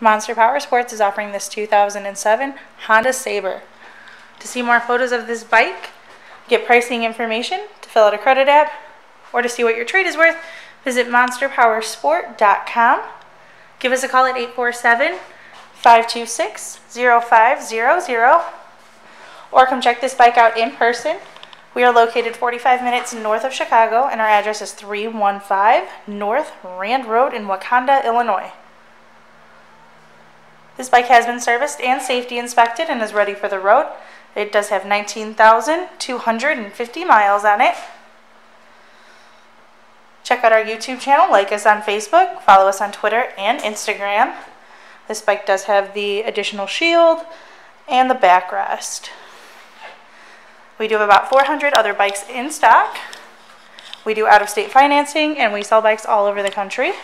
Monster Power Sports is offering this 2007 Honda Sabre. To see more photos of this bike, get pricing information, to fill out a credit app, or to see what your trade is worth, visit monsterpowersport.com. Give us a call at 847 526 0500 or come check this bike out in person. We are located 45 minutes north of Chicago, and our address is 315 North Rand Road in Wauconda, Illinois. This bike has been serviced and safety inspected and is ready for the road. It does have 19,250 miles on it. Check out our YouTube channel, like us on Facebook, follow us on Twitter and Instagram. This bike does have the additional shield and the backrest. We do have about 400 other bikes in stock. We do out-of-state financing and we sell bikes all over the country.